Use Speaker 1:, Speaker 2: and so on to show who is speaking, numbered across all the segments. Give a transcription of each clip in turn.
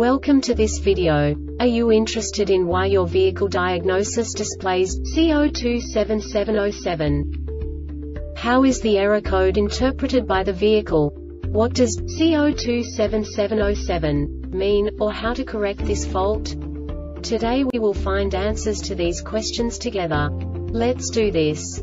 Speaker 1: Welcome to this video. Are you interested in why your vehicle diagnosis displays C027707? How is the error code interpreted by the vehicle? What does C027707 mean, or how to correct this fault? Today we will find answers to these questions together. Let's do this.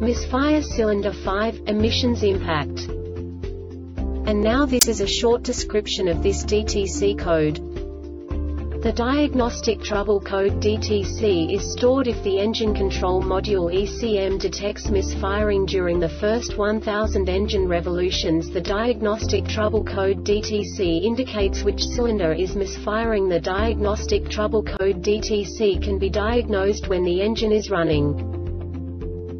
Speaker 1: Misfire cylinder 5, emissions impact. And now this is a short description of this DTC code. The diagnostic trouble code DTC is stored if the engine control module ECM detects misfiring during the first 1000 engine revolutions. The diagnostic trouble code DTC indicates which cylinder is misfiring. The diagnostic trouble code DTC can be diagnosed when the engine is running.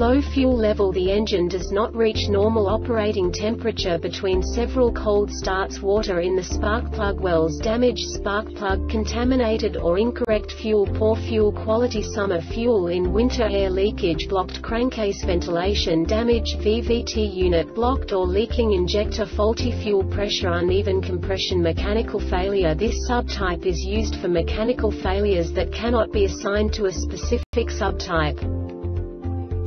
Speaker 1: Low fuel level The engine does not reach normal operating temperature between several cold starts water in the spark plug wells damaged spark plug contaminated or incorrect fuel poor fuel quality summer fuel in winter air leakage blocked crankcase ventilation damage VVT unit blocked or leaking injector faulty fuel pressure uneven compression mechanical failure This subtype is used for mechanical failures that cannot be assigned to a specific subtype.